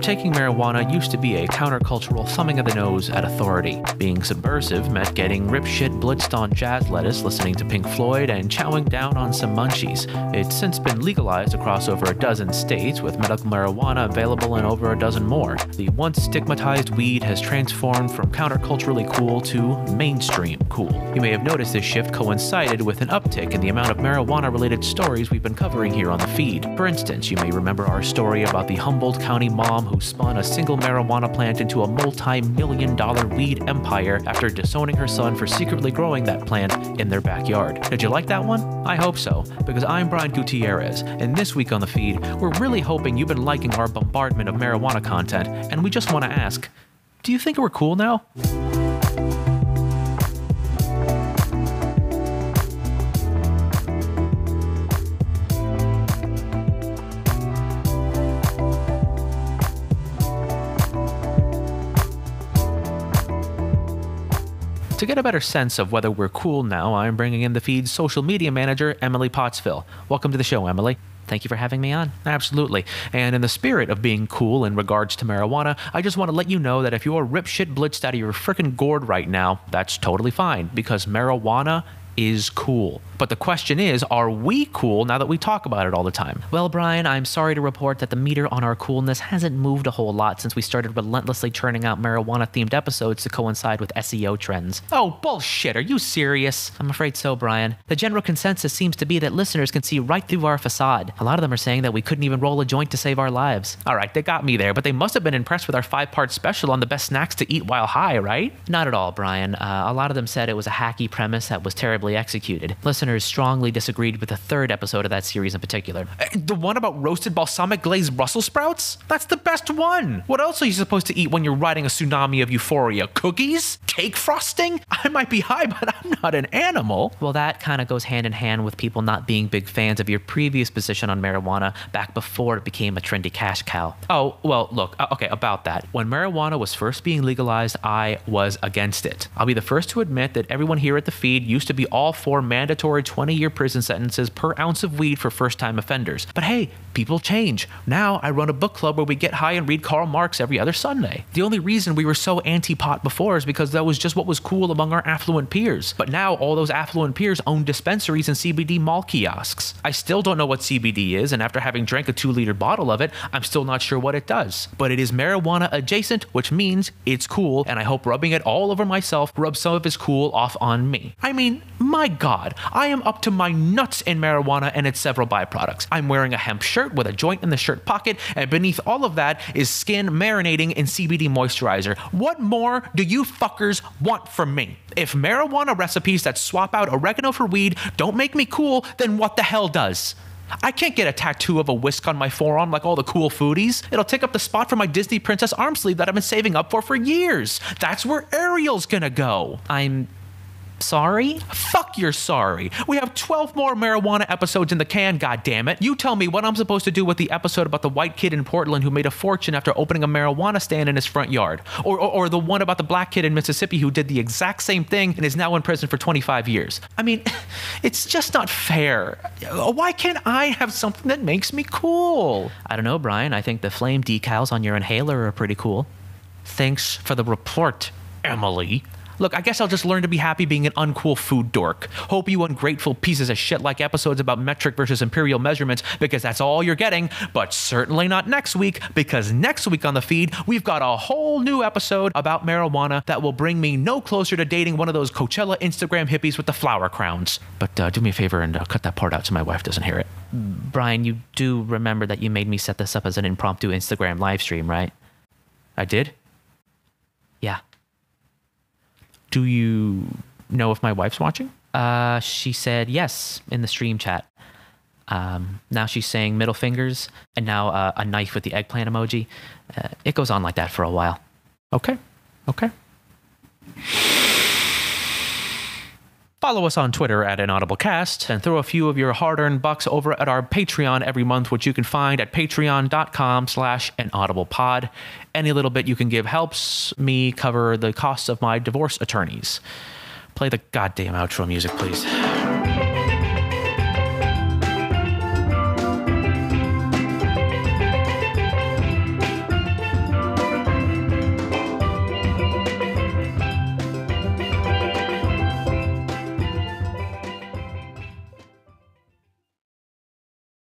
taking marijuana used to be a countercultural thumbing of the nose at authority. Being subversive meant getting ripshit blitzed on jazz lettuce, listening to Pink Floyd, and chowing down on some munchies. It's since been legalized across over a dozen states, with medical marijuana available in over a dozen more. The once stigmatized weed has transformed from counterculturally cool to mainstream cool. You may have noticed this shift coincided with an uptick in the amount of marijuana related stories we've been covering here on the feed. For instance, you may remember our story about the Humboldt County mom who spun a single marijuana plant into a multi million dollar weed empire after disowning her son for secretly growing that plant in their backyard. Did you like that one? I hope so, because I'm Brian Gutierrez, and this week on the feed, we're really hoping you've been liking our bombardment of marijuana content, and we just want to ask do you think we're cool now? To get a better sense of whether we're cool now, I'm bringing in the feed's social media manager, Emily Pottsville. Welcome to the show, Emily. Thank you for having me on. Absolutely. And in the spirit of being cool in regards to marijuana, I just want to let you know that if you're rip shit blitzed out of your freaking gourd right now, that's totally fine because marijuana is cool. But the question is, are we cool now that we talk about it all the time? Well, Brian, I'm sorry to report that the meter on our coolness hasn't moved a whole lot since we started relentlessly churning out marijuana themed episodes to coincide with SEO trends. Oh, bullshit. Are you serious? I'm afraid so, Brian. The general consensus seems to be that listeners can see right through our facade. A lot of them are saying that we couldn't even roll a joint to save our lives. All right, they got me there, but they must have been impressed with our five part special on the best snacks to eat while high, right? Not at all, Brian. Uh, a lot of them said it was a hacky premise that was terribly executed. Listeners strongly disagreed with the third episode of that series in particular. Uh, The one about roasted balsamic glazed Brussels sprouts? That's the best one. What else are you supposed to eat when you're riding a tsunami of euphoria? Cookies? Cake frosting? I might be high, but I'm not an animal. Well, that kind of goes hand in hand with people not being big fans of your previous position on marijuana back before it became a trendy cash cow. Oh, well, look, uh, okay, about that. When marijuana was first being legalized, I was against it. I'll be the first to admit that everyone here at the feed used to be all for mandatory 20 year prison sentences per ounce of weed for first time offenders. But hey, people change. Now I run a book club where we get high and read Karl Marx every other Sunday. The only reason we were so anti pot before is because that was just what was cool among our affluent peers. But now all those affluent peers own dispensaries and CBD mall kiosks. I still don't know what CBD is, and after having drank a two liter bottle of it, I'm still not sure what it does. But it is marijuana adjacent, which means it's cool, and I hope rubbing it all over myself rubs some of its cool off on me. I mean, my god, I am up to my nuts in marijuana and its several byproducts. I'm wearing a hemp shirt with a joint in the shirt pocket, and beneath all of that is skin marinating in CBD moisturizer. What more do you fuckers want from me? If marijuana recipes that swap out oregano for weed don't make me cool, then what the hell does? I can't get a tattoo of a whisk on my forearm like all the cool foodies. It'll take up the spot for my Disney princess arm sleeve that I've been saving up for for years. That's where Ariel's gonna go. I'm sorry? Fuck you're sorry. We have 12 more marijuana episodes in the can, goddammit. You tell me what I'm supposed to do with the episode about the white kid in Portland who made a fortune after opening a marijuana stand in his front yard. Or, or, or the one about the black kid in Mississippi who did the exact same thing and is now in prison for 25 years. I mean, it's just not fair. Why can't I have something that makes me cool? I don't know, Brian. I think the flame decals on your inhaler are pretty cool. Thanks for the report, Emily. Look, I guess I'll just learn to be happy being an uncool food dork. Hope you ungrateful pieces of shit like episodes about metric versus imperial measurements because that's all you're getting, but certainly not next week because next week on the feed, we've got a whole new episode about marijuana that will bring me no closer to dating one of those Coachella Instagram hippies with the flower crowns. But uh, do me a favor and uh, cut that part out so my wife doesn't hear it. Brian, you do remember that you made me set this up as an impromptu Instagram live stream, right? I did? Yeah. Do you know if my wife's watching? Uh, she said yes in the stream chat. Um, now she's saying middle fingers, and now uh, a knife with the eggplant emoji. Uh, it goes on like that for a while. Okay. Okay. Follow us on Twitter at InaudibleCast and throw a few of your hard-earned bucks over at our Patreon every month, which you can find at patreon.com slash inaudiblepod. Any little bit you can give helps me cover the costs of my divorce attorneys. Play the goddamn outro music, please.